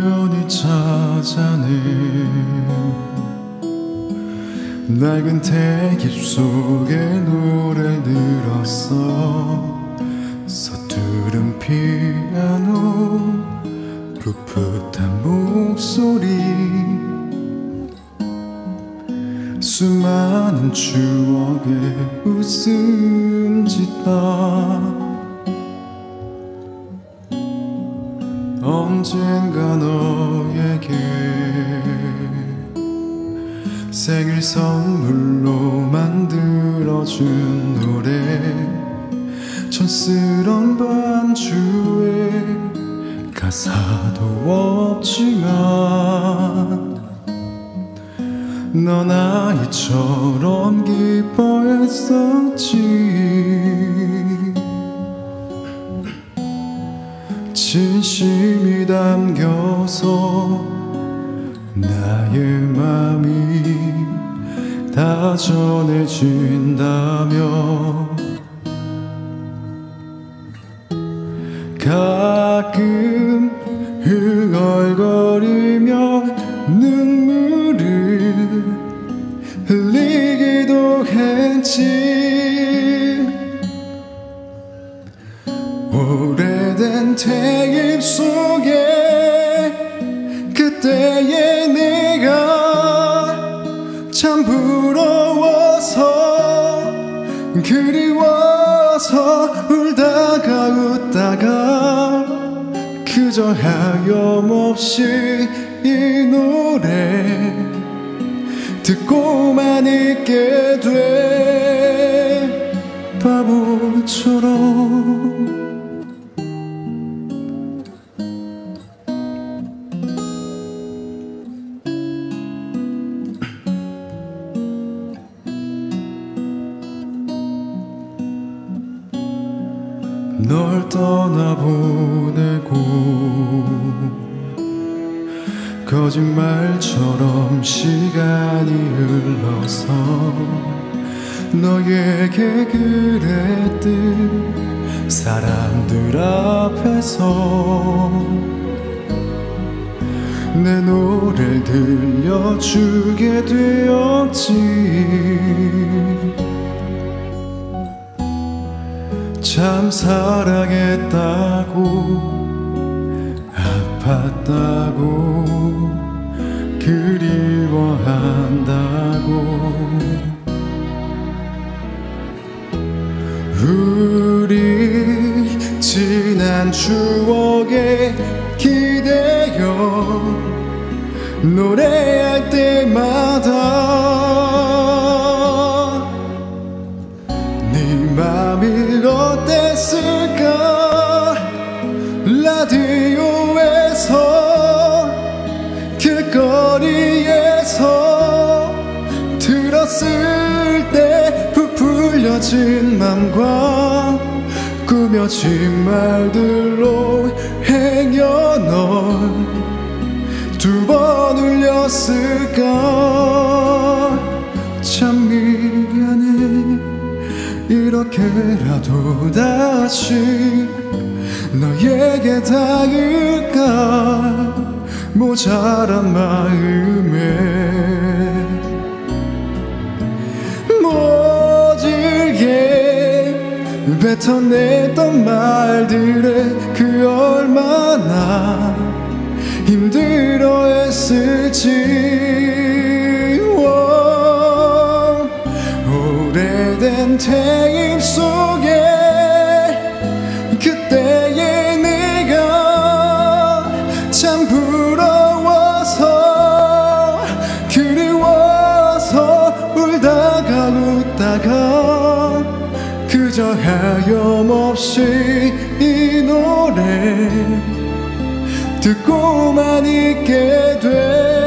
우연히 찾아낸 낡은 대깁 속에 노래를 들었어. 서투른 피아노 풋풋한 목소리. 수많은 추억에 웃음 짓다 언젠가 너에게 생일 선물로 만들어준 노래. 촌스런 반주에 가사도 없지만 넌 아이처럼 기뻐했었지 진심이 담겨서 나의 맘이 다 전해진다며 가끔 흥얼 그리워서 울다가 웃다가 그저 하염없이 이 노래 듣고만 있게 돼. 바보처럼 널 떠나보내고 거짓말처럼 시간이 흘러서 너에게 그랬듯 사람들 앞에서 내 노래를 들려주게 되었지 참 사랑했다고 아팠다고 그리워한다고. 우리 지난 추억에 기대어 노래할 때마다 부풀려진 맘과 꾸며진 말들로 행여 널두 번 울렸을까? 참 미안해. 이렇게라도 다시 너에게 닿을까? 모자란 마음에 모질게 뱉어냈던 말들에 그 얼마나 힘들어 했을지 오, 오래된 태임 속에 그저 하염없이 이 노래 듣고만 있게 돼